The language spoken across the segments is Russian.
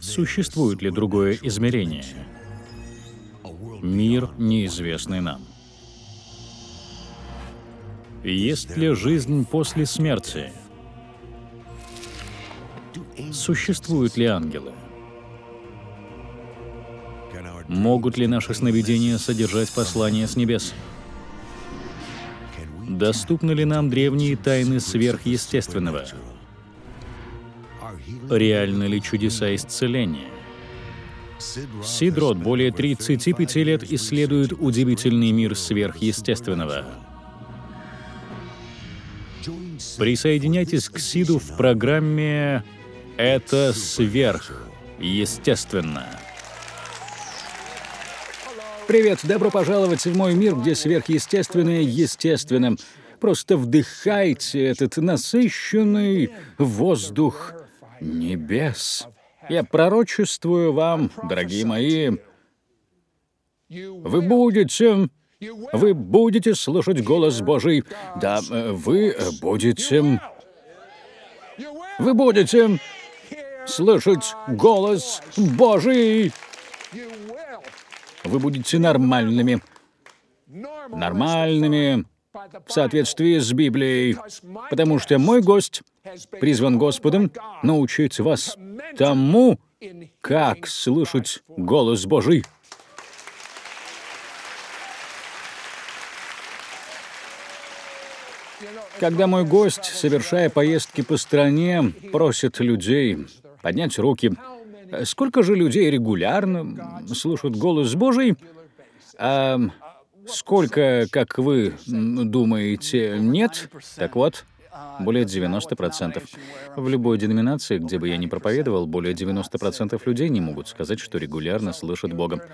Существует ли другое измерение? Мир, неизвестный нам. Есть ли жизнь после смерти? Существуют ли ангелы? Могут ли наши сновидения содержать послания с небес? Доступны ли нам древние тайны сверхъестественного? Реальны ли чудеса исцеления? Сидрот более 35 лет исследует удивительный мир сверхъестественного. Присоединяйтесь к Сиду в программе «Это сверхъестественно». Привет, добро пожаловать в мой мир, где сверхъестественное естественным. Просто вдыхайте этот насыщенный воздух небес. Я пророчествую вам, дорогие мои, вы будете... Вы будете слушать голос Божий. Да, вы будете... Вы будете слышать голос Божий вы будете нормальными. Нормальными в соответствии с Библией, потому что мой гость призван Господом научить вас тому, как слышать голос Божий. Когда мой гость, совершая поездки по стране, просит людей поднять руки, Сколько же людей регулярно слушают голос Божий? А сколько, как вы думаете, нет? Так вот, более 90%. В любой деноминации, где бы я ни проповедовал, более 90% людей не могут сказать, что регулярно слышат Бога.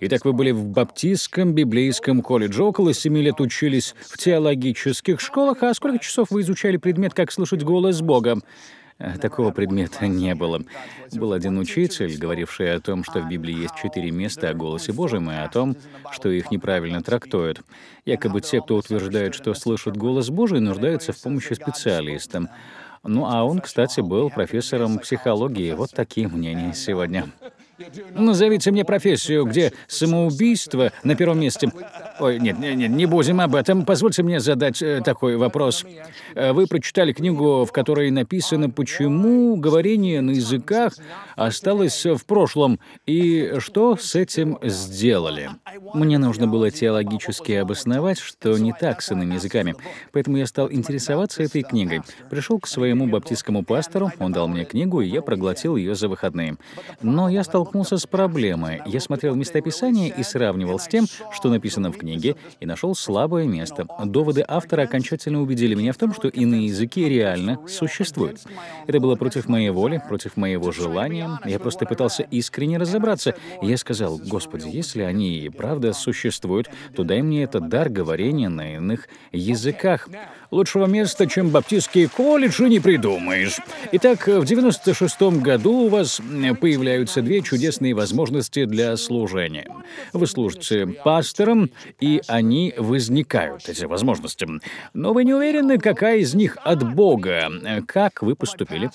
Итак, вы были в Баптистском библейском колледже, около 7 лет учились в теологических школах, а сколько часов вы изучали предмет «Как слышать голос Бога»? Э, такого предмета не было. Был один учитель, говоривший о том, что в Библии есть четыре места о голосе Божьем и о том, что их неправильно трактуют. Якобы те, кто утверждает, что слышат голос Божий, нуждаются в помощи специалистам. Ну а он, кстати, был профессором психологии. Вот такие мнения сегодня. Назовите мне профессию, где самоубийство на первом месте. Ой, нет, нет, не будем об этом. Позвольте мне задать э, такой вопрос. Э, вы прочитали книгу, в которой написано, почему говорение на языках осталось в прошлом, и что с этим сделали. Мне нужно было теологически обосновать, что не так с иными языками, поэтому я стал интересоваться этой книгой. Пришел к своему баптистскому пастору, он дал мне книгу, и я проглотил ее за выходные. Но я столкнулся с проблемой. Я смотрел местописание и сравнивал с тем, что написано в книге, и нашел слабое место. Доводы автора окончательно убедили меня в том, что иные языки реально существуют. Это было против моей воли, против моего желания. Я просто пытался искренне разобраться. И я сказал, Господи, если они и правда существуют, то дай мне этот дар говорения на иных языках. Лучшего места, чем баптистские колледжи, не придумаешь. Итак, в 96-м году у вас появляются две чудесные возможности для служения. Вы служите пастором, и они возникают, эти возможности. Но вы не уверены, какая из них от Бога. Как вы поступили?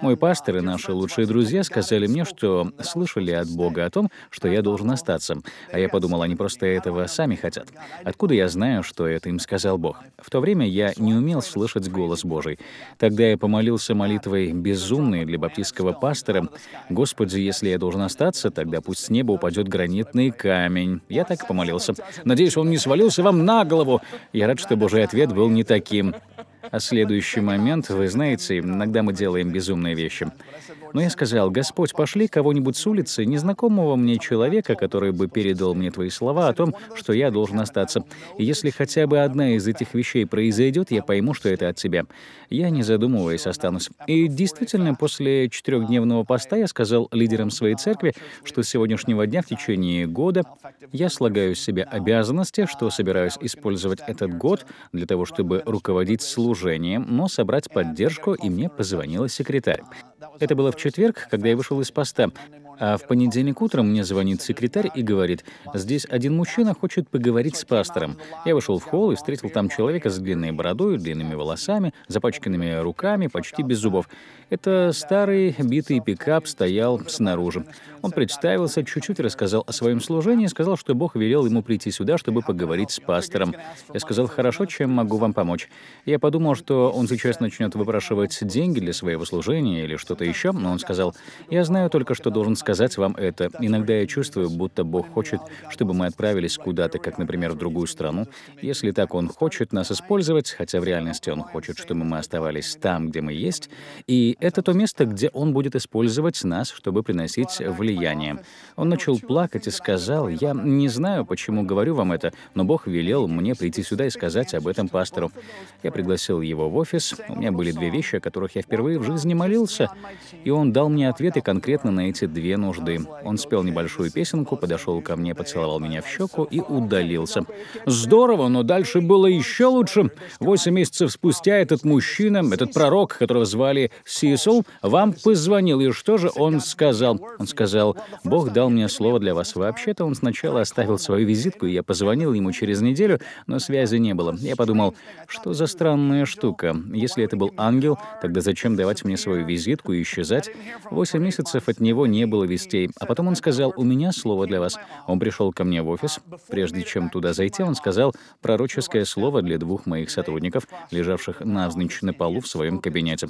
Мой пастор и наши лучшие друзья сказали мне, что слышали от Бога о том, что я должен остаться. А я подумал, они просто этого сами хотят. Откуда я знаю, что это им сказал Бог? В то время я не умел слышать голос Божий. Тогда я помолился молитвой безумной для баптистского пастора. «Господи, если я должен остаться, тогда пусть с неба упадет гранитный камень». Я так помолился. Надеюсь, он не свалился вам на голову. Я рад, что Божий ответ был не таким. А следующий момент, вы знаете, иногда мы делаем безумные вещи. Но я сказал, «Господь, пошли кого-нибудь с улицы, незнакомого мне человека, который бы передал мне твои слова о том, что я должен остаться. И если хотя бы одна из этих вещей произойдет, я пойму, что это от тебя. Я, не задумываясь, останусь». И действительно, после четырехдневного поста я сказал лидерам своей церкви, что с сегодняшнего дня в течение года я слагаю с себя обязанности, что собираюсь использовать этот год для того, чтобы руководить служением, но собрать поддержку, и мне позвонила секретарь. Это было в четверг, когда я вышел из поста. А в понедельник утром мне звонит секретарь и говорит, здесь один мужчина хочет поговорить с пастором. Я вышел в холл и встретил там человека с длинной бородой, длинными волосами, запачканными руками, почти без зубов. Это старый битый пикап стоял снаружи. Он представился, чуть-чуть рассказал о своем служении, сказал, что Бог велел ему прийти сюда, чтобы поговорить с пастором. Я сказал, хорошо, чем могу вам помочь. Я подумал, что он сейчас начнет выпрашивать деньги для своего служения или что-то еще, но он сказал, я знаю только, что должен сказать вам это. Иногда я чувствую, будто Бог хочет, чтобы мы отправились куда-то, как, например, в другую страну. Если так Он хочет нас использовать, хотя в реальности Он хочет, чтобы мы оставались там, где мы есть, и это то место, где Он будет использовать нас, чтобы приносить влияние. Он начал плакать и сказал, «Я не знаю, почему говорю вам это, но Бог велел мне прийти сюда и сказать об этом пастору». Я пригласил его в офис. У меня были две вещи, о которых я впервые в жизни молился, и он дал мне ответы конкретно на эти две нужды. Он спел небольшую песенку, подошел ко мне, поцеловал меня в щеку и удалился. Здорово, но дальше было еще лучше. Восемь месяцев спустя этот мужчина, этот пророк, которого звали Сисл, вам позвонил, и что же он сказал? Он сказал, Бог дал мне слово для вас. Вообще-то он сначала оставил свою визитку, и я позвонил ему через неделю, но связи не было. Я подумал, что за странная штука. Если это был ангел, тогда зачем давать мне свою визитку и исчезать? Восемь месяцев от него не было вестей. А потом он сказал, у меня слово для вас. Он пришел ко мне в офис. Прежде чем туда зайти, он сказал пророческое слово для двух моих сотрудников, лежавших навзничь на полу в своем кабинете.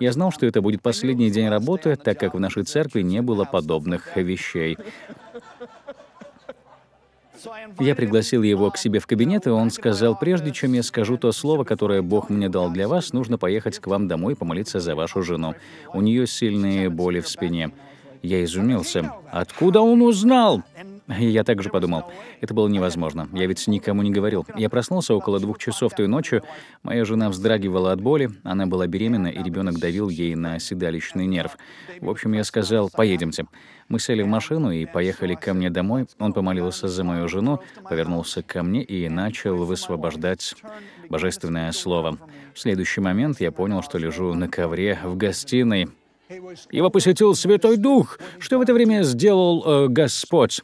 Я знал, что это будет последний день работы, так как в нашей церкви не было подобных вещей. Я пригласил его к себе в кабинет, и он сказал, прежде чем я скажу то слово, которое Бог мне дал для вас, нужно поехать к вам домой помолиться за вашу жену. У нее сильные боли в спине. Я изумился. Откуда он узнал? Я также подумал, это было невозможно. Я ведь никому не говорил. Я проснулся около двух часов той ночью. Моя жена вздрагивала от боли. Она была беременна, и ребенок давил ей на седалищный нерв. В общем, я сказал, поедемте. Мы сели в машину и поехали ко мне домой. Он помолился за мою жену, повернулся ко мне и начал высвобождать божественное слово. В следующий момент я понял, что лежу на ковре в гостиной. Его посетил Святой Дух. Что в это время сделал э, Господь?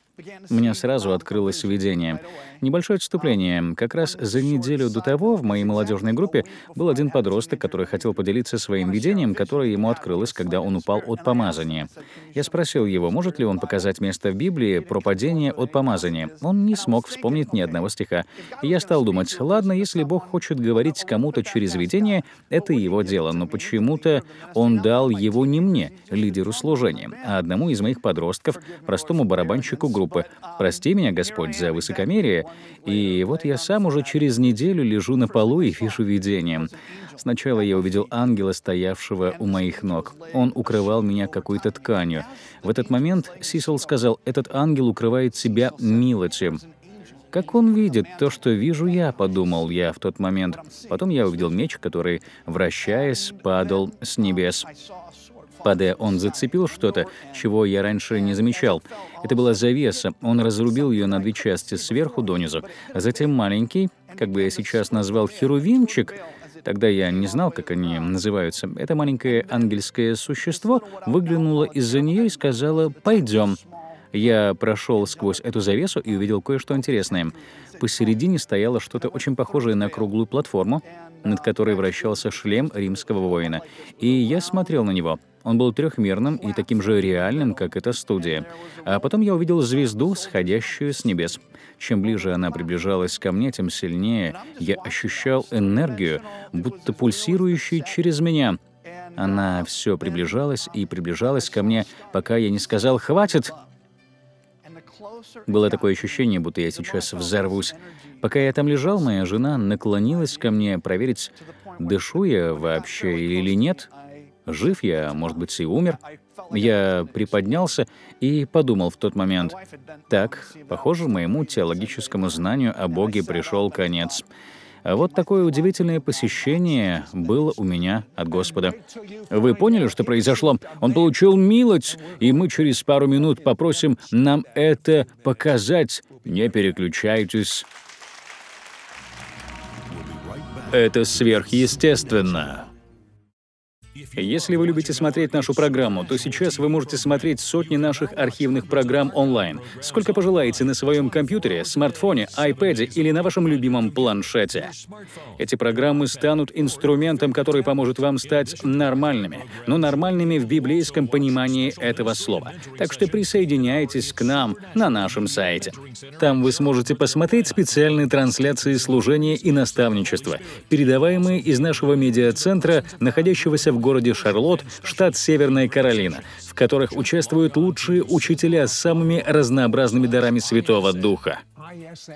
Меня сразу открылось видение. Небольшое отступление. Как раз за неделю до того в моей молодежной группе был один подросток, который хотел поделиться своим видением, которое ему открылось, когда он упал от помазания. Я спросил его, может ли он показать место в Библии про падение от помазания. Он не смог вспомнить ни одного стиха. И я стал думать, ладно, если Бог хочет говорить кому-то через видение, это его дело, но почему-то он дал его не мне, лидеру служения, а одному из моих подростков, простому барабанщику группы группы. «Прости меня, Господь, за высокомерие». И вот я сам уже через неделю лежу на полу и пишу видение. Сначала я увидел ангела, стоявшего у моих ног. Он укрывал меня какой-то тканью. В этот момент Сисел сказал, «Этот ангел укрывает себя милостью». Как он видит то, что вижу я, подумал я в тот момент. Потом я увидел меч, который, вращаясь, падал с небес. Падая, он зацепил что-то, чего я раньше не замечал. Это была завеса. Он разрубил ее на две части, сверху донизу. Затем маленький, как бы я сейчас назвал, херувимчик, Тогда я не знал, как они называются. Это маленькое ангельское существо выглянуло из-за нее и сказала «пойдем». Я прошел сквозь эту завесу и увидел кое-что интересное. Посередине стояло что-то очень похожее на круглую платформу, над которой вращался шлем римского воина. И я смотрел на него. Он был трехмерным и таким же реальным, как эта студия. А потом я увидел звезду, сходящую с небес. Чем ближе она приближалась ко мне, тем сильнее я ощущал энергию, будто пульсирующую через меня. Она все приближалась и приближалась ко мне, пока я не сказал «хватит!» Было такое ощущение, будто я сейчас взорвусь. Пока я там лежал, моя жена наклонилась ко мне проверить, дышу я вообще или нет, жив я, может быть, и умер. Я приподнялся и подумал в тот момент, так, похоже, моему теологическому знанию о Боге пришел конец. А вот такое удивительное посещение было у меня от Господа. Вы поняли, что произошло? Он получил милость, и мы через пару минут попросим нам это показать. Не переключайтесь. Это сверхъестественно. Если вы любите смотреть нашу программу, то сейчас вы можете смотреть сотни наших архивных программ онлайн, сколько пожелаете на своем компьютере, смартфоне, iPad или на вашем любимом планшете. Эти программы станут инструментом, который поможет вам стать нормальными, но нормальными в библейском понимании этого слова. Так что присоединяйтесь к нам на нашем сайте. Там вы сможете посмотреть специальные трансляции служения и наставничества, передаваемые из нашего медиацентра, находящегося в городе Шарлотт, штат Северная Каролина, в которых участвуют лучшие учителя с самыми разнообразными дарами Святого Духа.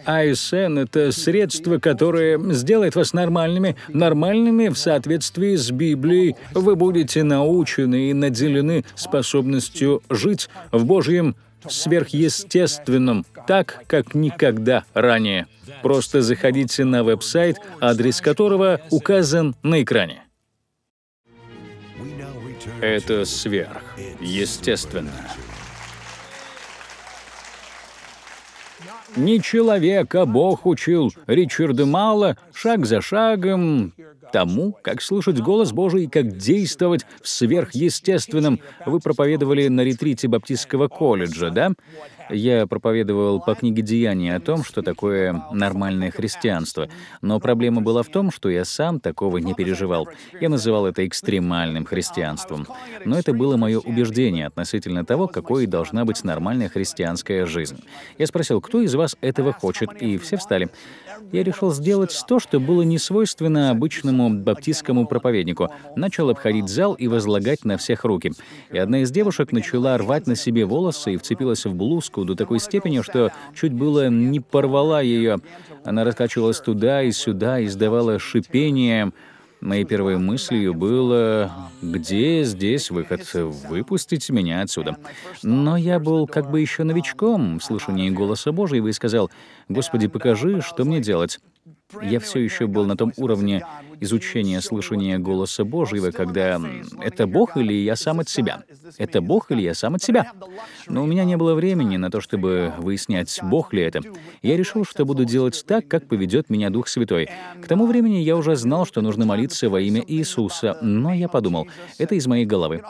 АСН — это средство, которое сделает вас нормальными, нормальными в соответствии с Библией. Вы будете научены и наделены способностью жить в Божьем сверхъестественном, так, как никогда ранее. Просто заходите на веб-сайт, адрес которого указан на экране. Это сверхъестественно. Не человек, а Бог учил Ричарда Мала шаг за шагом тому, как слышать голос Божий и как действовать в сверхъестественном. Вы проповедовали на ретрите Баптистского колледжа, да? Я проповедовал по книге «Деяния» о том, что такое нормальное христианство. Но проблема была в том, что я сам такого не переживал. Я называл это экстремальным христианством. Но это было мое убеждение относительно того, какой должна быть нормальная христианская жизнь. Я спросил, кто из вас этого хочет, и все встали. Я решил сделать то, что было не свойственно обычному баптистскому проповеднику. Начал обходить зал и возлагать на всех руки. И одна из девушек начала рвать на себе волосы и вцепилась в блузку, до такой степени, что чуть было не порвала ее. Она раскачивалась туда и сюда, издавала шипение. Моей первой мыслью было, где здесь выход, выпустить меня отсюда. Но я был как бы еще новичком в слышании голоса Божьего и сказал, «Господи, покажи, что мне делать». Я все еще был на том уровне изучения слышания голоса Божьего, когда это Бог или я сам от себя? Это Бог или я сам от себя? Но у меня не было времени на то, чтобы выяснять, Бог ли это. Я решил, что буду делать так, как поведет меня Дух Святой. К тому времени я уже знал, что нужно молиться во имя Иисуса, но я подумал, это из моей головы.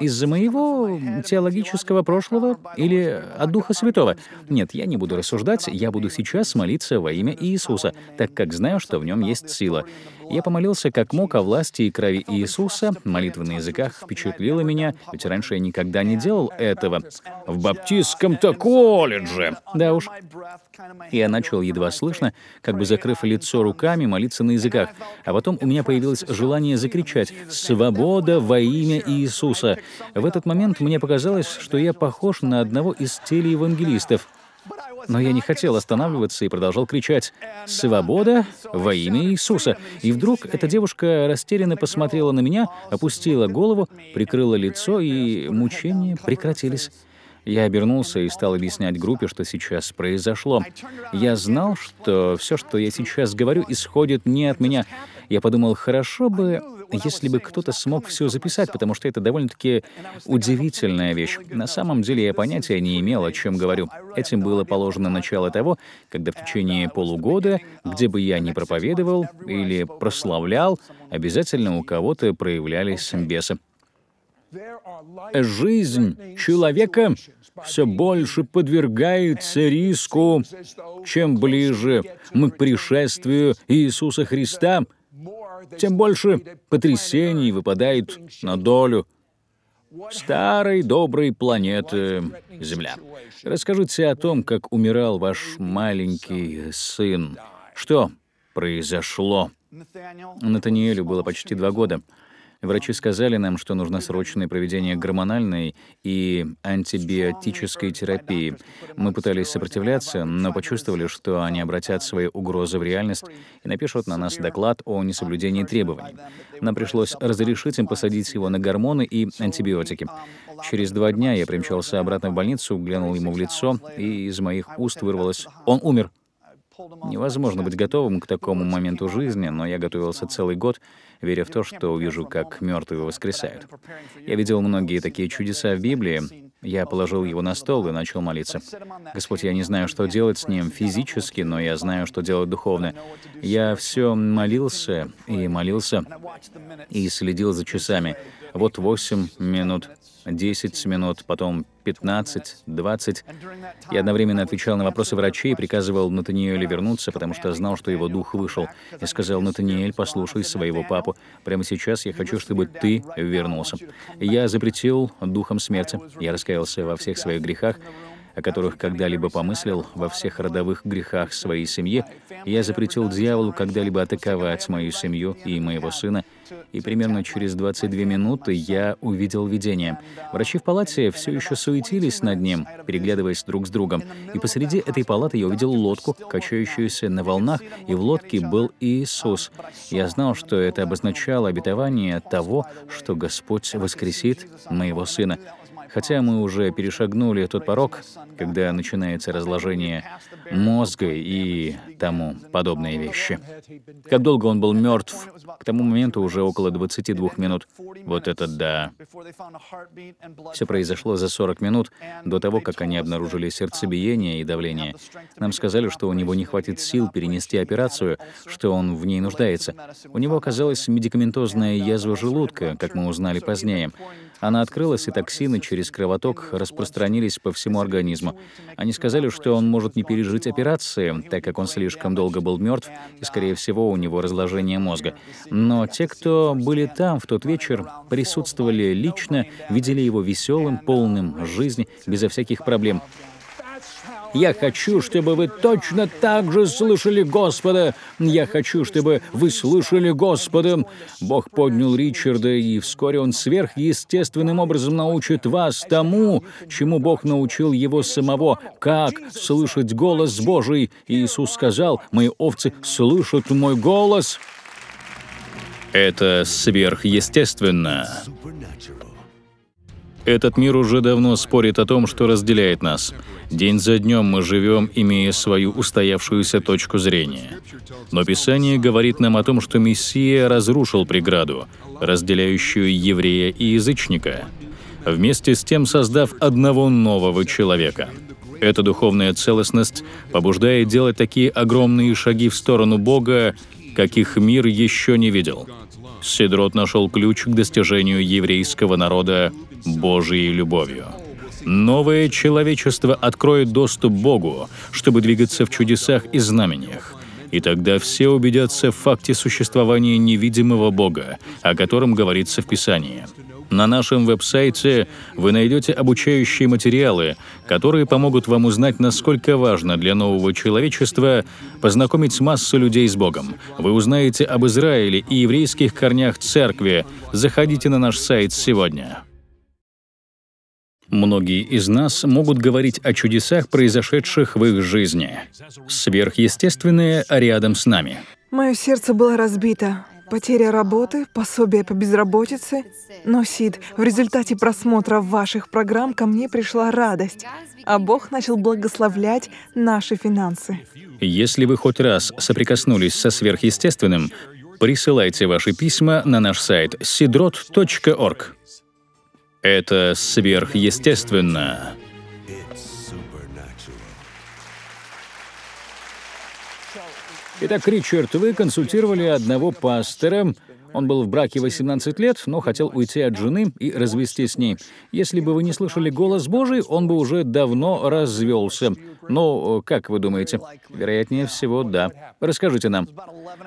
Из-за моего теологического прошлого или от Духа Святого? Нет, я не буду рассуждать, я буду сейчас молиться во имя Иисуса, так как знаю, что в нем есть сила. Я помолился как мог о власти и крови Иисуса. Молитва на языках впечатлила меня, ведь раньше я никогда не делал этого. В баптистском-то колледже! Да уж. Я начал едва слышно, как бы закрыв лицо руками, молиться на языках. А потом у меня появилось желание закричать «Свобода во имя Иисуса!». В этот момент мне показалось, что я похож на одного из телеевангелистов — но я не хотел останавливаться и продолжал кричать «Свобода во имя Иисуса!». И вдруг эта девушка растерянно посмотрела на меня, опустила голову, прикрыла лицо, и мучения прекратились. Я обернулся и стал объяснять группе, что сейчас произошло. Я знал, что все, что я сейчас говорю, исходит не от меня. Я подумал, хорошо бы если бы кто-то смог все записать, потому что это довольно-таки удивительная вещь. На самом деле я понятия не имел, о чем говорю. Этим было положено начало того, когда в течение полугода, где бы я ни проповедовал или прославлял, обязательно у кого-то проявлялись бесы. Жизнь человека все больше подвергается риску. Чем ближе мы к пришествию Иисуса Христа — тем больше потрясений выпадает на долю старой доброй планеты Земля. Расскажите о том, как умирал ваш маленький сын. Что произошло? Натаниэлю было почти два года. Врачи сказали нам, что нужно срочное проведение гормональной и антибиотической терапии. Мы пытались сопротивляться, но почувствовали, что они обратят свои угрозы в реальность и напишут на нас доклад о несоблюдении требований. Нам пришлось разрешить им посадить его на гормоны и антибиотики. Через два дня я примчался обратно в больницу, глянул ему в лицо, и из моих уст вырвалось «Он умер». Невозможно быть готовым к такому моменту жизни, но я готовился целый год, веря в то, что увижу, как мертвые воскресают. Я видел многие такие чудеса в Библии. Я положил его на стол и начал молиться. Господь, я не знаю, что делать с ним физически, но я знаю, что делать духовно. Я все молился и молился и следил за часами. Вот 8 минут, 10 минут, потом 15, 20. Я одновременно отвечал на вопросы врачей и приказывал Натаниэлю вернуться, потому что знал, что его дух вышел. Я сказал, Натаниэль, послушай своего папу. Прямо сейчас я хочу, чтобы ты вернулся. Я запретил духом смерти. Я раскаялся во всех своих грехах о которых когда-либо помыслил во всех родовых грехах своей семьи, я запретил дьяволу когда-либо атаковать мою семью и моего сына, и примерно через 22 минуты я увидел видение. Врачи в палате все еще суетились над ним, переглядываясь друг с другом, и посреди этой палаты я увидел лодку, качающуюся на волнах, и в лодке был Иисус. Я знал, что это обозначало обетование того, что Господь воскресит моего сына. Хотя мы уже перешагнули тот порог, когда начинается разложение мозга и тому подобные вещи. Как долго он был мертв? К тому моменту уже около 22 минут. Вот это да. Все произошло за 40 минут до того, как они обнаружили сердцебиение и давление. Нам сказали, что у него не хватит сил перенести операцию, что он в ней нуждается. У него оказалась медикаментозная язва желудка, как мы узнали позднее. Она открылась, и токсины через кровоток распространились по всему организму. Они сказали, что он может не пережить операции, так как он слишком долго был мертв, и, скорее всего, у него разложение мозга. Но те, кто были там в тот вечер, присутствовали лично, видели его веселым, полным жизни, безо всяких проблем. Я хочу, чтобы вы точно так же слышали Господа. Я хочу, чтобы вы слышали Господа. Бог поднял Ричарда, и вскоре он сверхъестественным образом научит вас тому, чему Бог научил его самого, как слышать голос Божий. Иисус сказал, «Мои овцы слышат мой голос». Это сверхъестественно. Этот мир уже давно спорит о том, что разделяет нас. День за днем мы живем, имея свою устоявшуюся точку зрения. Но Писание говорит нам о том, что Мессия разрушил преграду, разделяющую еврея и язычника, вместе с тем создав одного нового человека. Эта духовная целостность побуждает делать такие огромные шаги в сторону Бога, каких мир еще не видел. Сидрот нашел ключ к достижению еврейского народа Божией любовью. Новое человечество откроет доступ Богу, чтобы двигаться в чудесах и знамениях. И тогда все убедятся в факте существования невидимого Бога, о котором говорится в Писании. На нашем веб-сайте вы найдете обучающие материалы, которые помогут вам узнать, насколько важно для нового человечества познакомить массу людей с Богом. Вы узнаете об Израиле и еврейских корнях церкви. Заходите на наш сайт сегодня. Многие из нас могут говорить о чудесах, произошедших в их жизни. Сверхъестественное рядом с нами. Мое сердце было разбито. Потеря работы, пособие по безработице. Но, Сид, в результате просмотра ваших программ ко мне пришла радость, а Бог начал благословлять наши финансы. Если вы хоть раз соприкоснулись со сверхъестественным, присылайте ваши письма на наш сайт sidrot.org. Это сверхъестественно. Итак, Ричард, вы консультировали одного пастора, он был в браке 18 лет, но хотел уйти от жены и развестись с ней. Если бы вы не слышали голос Божий, он бы уже давно развелся. Ну, как вы думаете? Вероятнее всего, да. Расскажите нам.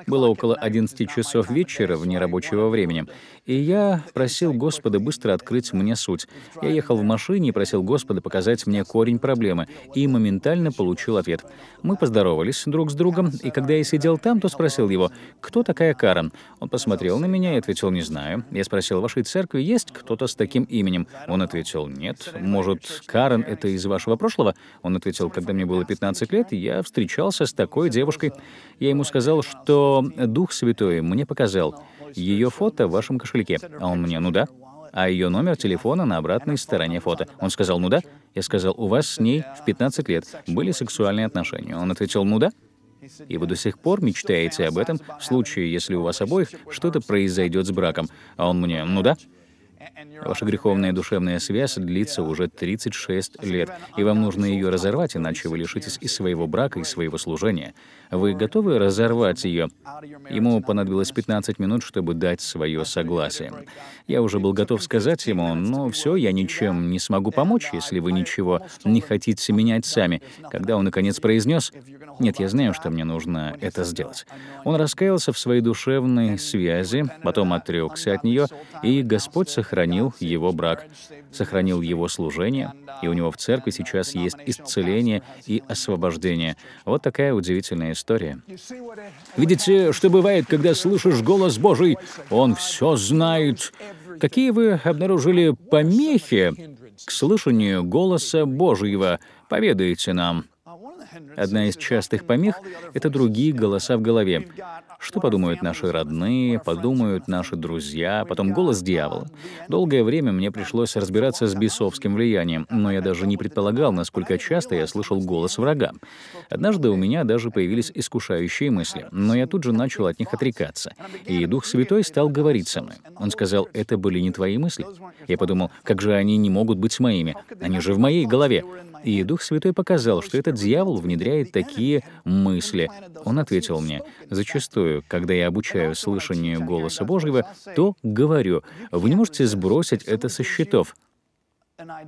Было около 11 часов вечера в нерабочего времени, и я просил Господа быстро открыть мне суть. Я ехал в машине и просил Господа показать мне корень проблемы, и моментально получил ответ. Мы поздоровались друг с другом, и когда я сидел там, то спросил его, кто такая Карен? Он посмотрел посмотрел на меня и ответил, не знаю. Я спросил, в вашей церкви есть кто-то с таким именем? Он ответил, нет. Может, Карен — это из вашего прошлого? Он ответил, когда мне было 15 лет, я встречался с такой девушкой. Я ему сказал, что Дух Святой мне показал ее фото в вашем кошельке. А он мне, ну да. А ее номер телефона на обратной стороне фото. Он сказал, ну да. Я сказал, у вас с ней в 15 лет были сексуальные отношения. Он ответил, ну да. И вы до сих пор мечтаете об этом в случае, если у вас обоих что-то произойдет с браком. А он мне, ну да, Ваша греховная душевная связь длится уже 36 лет, и вам нужно ее разорвать, иначе вы лишитесь и своего брака, и своего служения. Вы готовы разорвать ее? Ему понадобилось 15 минут, чтобы дать свое согласие. Я уже был готов сказать ему, ну все, я ничем не смогу помочь, если вы ничего не хотите менять сами. Когда он наконец произнес, нет, я знаю, что мне нужно это сделать. Он раскаялся в своей душевной связи, потом отрекся от нее, и Господь сохранил его брак, сохранил его служение, и у него в церкви сейчас есть исцеление и освобождение. Вот такая удивительная история. Видите, что бывает, когда слышишь голос Божий? Он все знает. Какие вы обнаружили помехи к слышанию голоса Божьего? Поведайте нам. Одна из частых помех — это другие голоса в голове. Что подумают наши родные, подумают наши друзья, потом голос дьявола. Долгое время мне пришлось разбираться с бесовским влиянием, но я даже не предполагал, насколько часто я слышал голос врага. Однажды у меня даже появились искушающие мысли, но я тут же начал от них отрекаться. И Дух Святой стал говорить со мной. Он сказал, это были не твои мысли. Я подумал, как же они не могут быть моими? Они же в моей голове. И Дух Святой показал, что этот дьявол внедряет такие мысли. Он ответил мне, «Зачастую, когда я обучаю слышанию голоса Божьего, то говорю, вы не можете сбросить это со счетов.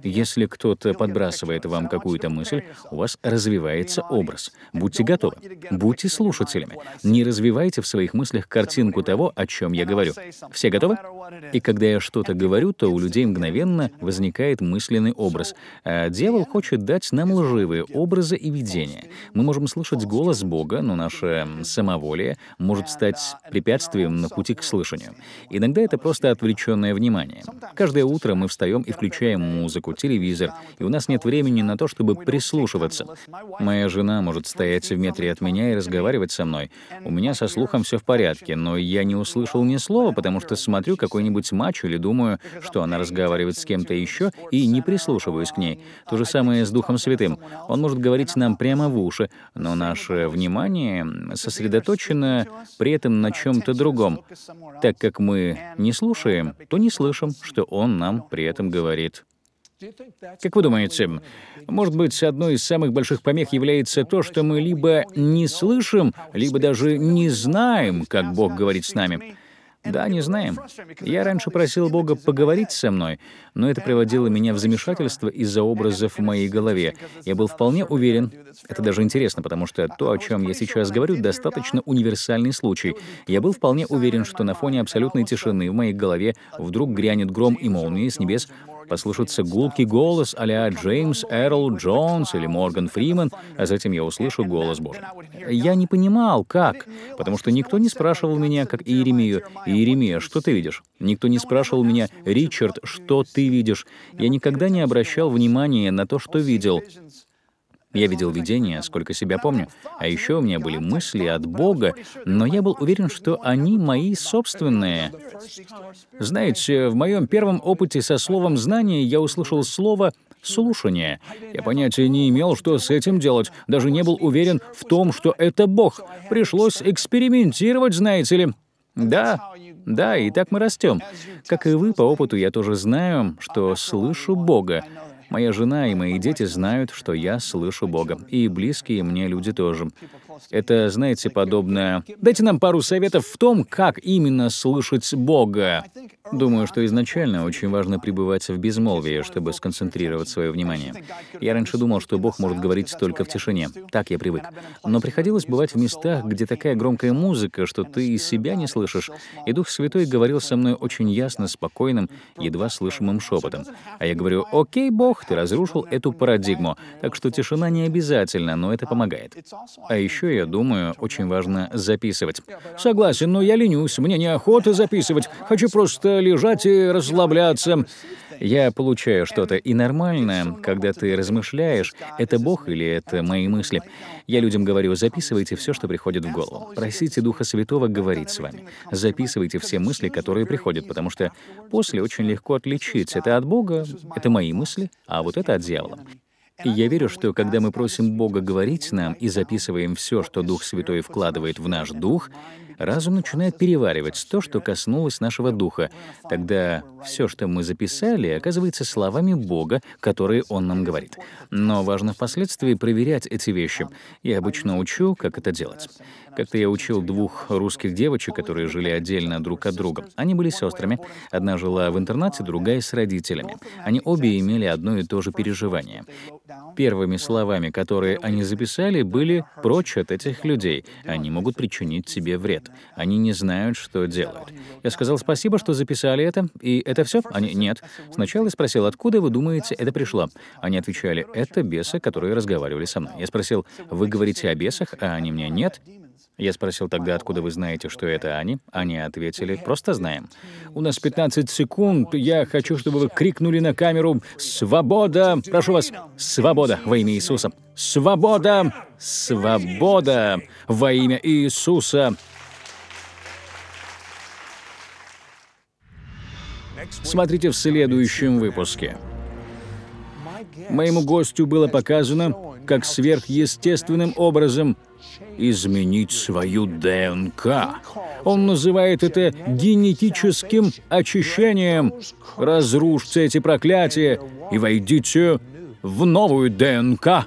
Если кто-то подбрасывает вам какую-то мысль, у вас развивается образ. Будьте готовы. Будьте слушателями. Не развивайте в своих мыслях картинку того, о чем я говорю. Все готовы? И когда я что-то говорю, то у людей мгновенно возникает мысленный образ. А дьявол хочет дать нам лживые образы и видения. Мы можем слышать голос Бога, но наше самоволие может стать препятствием на пути к слышанию. Иногда это просто отвлеченное внимание. Каждое утро мы встаем и включаем музыку, телевизор, и у нас нет времени на то, чтобы прислушиваться. Моя жена может стоять в метре от меня и разговаривать со мной. У меня со слухом все в порядке, но я не услышал ни слова, потому что смотрю какой-нибудь матч или думаю, что она разговаривает с кем-то еще, и не прислушиваюсь к ней. То же самое с Духом Святым. Он может говорить нам прямо в уши, но наше внимание сосредоточено при этом на чем-то другом. Так как мы не слушаем, то не слышим, что Он нам при этом говорит. Как вы думаете, может быть, одной из самых больших помех является то, что мы либо не слышим, либо даже не знаем, как Бог говорит с нами? Да, не знаем. Я раньше просил Бога поговорить со мной, но это приводило меня в замешательство из-за образов в моей голове. Я был вполне уверен, это даже интересно, потому что то, о чем я сейчас говорю, достаточно универсальный случай. Я был вполне уверен, что на фоне абсолютной тишины в моей голове вдруг грянет гром и молния с небес, послышится гулкий голос а Джеймс Эрл Джонс или Морган Фриман, а затем я услышу голос Божий. Я не понимал, как, потому что никто не спрашивал меня, как Иеремию, «Иеремия, что ты видишь?» Никто не спрашивал меня, «Ричард, что ты видишь?» Я никогда не обращал внимания на то, что видел. Я видел видения, сколько себя помню, а еще у меня были мысли от Бога, но я был уверен, что они мои собственные. Знаете, в моем первом опыте со словом «знание» я услышал слово слушание. Я понятия не имел, что с этим делать, даже не был уверен в том, что это Бог. Пришлось экспериментировать, знаете ли. Да, да, и так мы растем. Как и вы, по опыту я тоже знаю, что слышу Бога. Моя жена и мои дети знают, что я слышу Бога, и близкие мне люди тоже. Это, знаете, подобное... Дайте нам пару советов в том, как именно слышать Бога. Думаю, что изначально очень важно пребывать в безмолвии, чтобы сконцентрировать свое внимание. Я раньше думал, что Бог может говорить только в тишине. Так я привык. Но приходилось бывать в местах, где такая громкая музыка, что ты и себя не слышишь. И Дух Святой говорил со мной очень ясно, спокойным, едва слышимым шепотом. А я говорю, «Окей, Бог, ты разрушил эту парадигму, так что тишина не обязательна, но это помогает». А еще, я думаю, очень важно записывать. Согласен, но я ленюсь, мне неохота записывать. Хочу просто лежать и расслабляться. Я получаю что-то. И нормально, когда ты размышляешь, это Бог или это мои мысли. Я людям говорю, записывайте все, что приходит в голову. Просите Духа Святого говорить с вами. Записывайте все мысли, которые приходят, потому что после очень легко отличить. Это от Бога, это мои мысли, а вот это от дьявола. И я верю, что когда мы просим Бога говорить нам и записываем все, что Дух Святой вкладывает в наш дух, разум начинает переваривать то, что коснулось нашего духа. Тогда все, что мы записали, оказывается словами Бога, которые Он нам говорит. Но важно впоследствии проверять эти вещи. Я обычно учу, как это делать. Как-то я учил двух русских девочек, которые жили отдельно друг от друга. Они были сестрами. Одна жила в интернате, другая с родителями. Они обе имели одно и то же переживание. Первыми словами, которые они записали, были «прочь от этих людей. Они могут причинить тебе вред. Они не знают, что делают». Я сказал «спасибо, что записали это». И это все? Они «нет». Сначала я спросил, откуда вы думаете, это пришло? Они отвечали «это бесы, которые разговаривали со мной». Я спросил «вы говорите о бесах?» А они мне «нет». Я спросил тогда, откуда вы знаете, что это они? Они ответили, просто знаем. У нас 15 секунд. Я хочу, чтобы вы крикнули на камеру «Свобода!» Прошу вас, свобода во имя Иисуса. Свобода! Свобода во имя Иисуса. Смотрите в следующем выпуске. Моему гостю было показано, как сверхъестественным образом изменить свою ДНК. Он называет это генетическим очищением. Разрушьте эти проклятия и войдите в новую ДНК